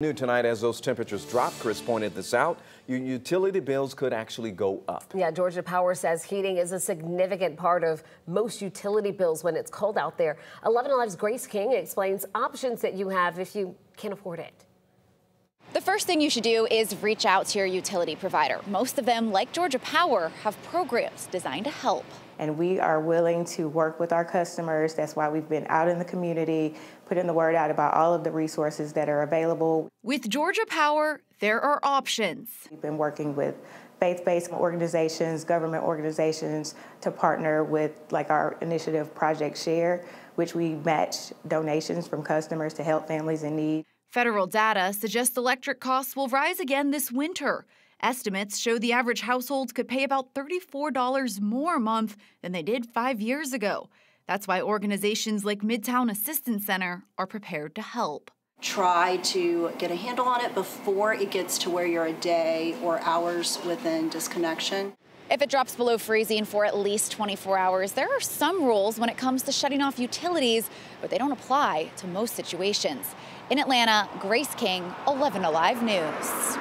New tonight as those temperatures drop, Chris pointed this out, your utility bills could actually go up. Yeah, Georgia Power says heating is a significant part of most utility bills when it's cold out there. 11 Alive's Grace King explains options that you have if you can't afford it. The first thing you should do is reach out to your utility provider. Most of them, like Georgia Power, have programs designed to help and we are willing to work with our customers. That's why we've been out in the community, putting the word out about all of the resources that are available. With Georgia Power, there are options. We've been working with faith-based organizations, government organizations to partner with like our initiative Project Share, which we match donations from customers to help families in need. Federal data suggests electric costs will rise again this winter. Estimates show the average household could pay about $34 more a month than they did five years ago. That's why organizations like Midtown Assistance Center are prepared to help. Try to get a handle on it before it gets to where you're a day or hours within disconnection. If it drops below freezing for at least 24 hours, there are some rules when it comes to shutting off utilities, but they don't apply to most situations. In Atlanta, Grace King, 11 Alive News.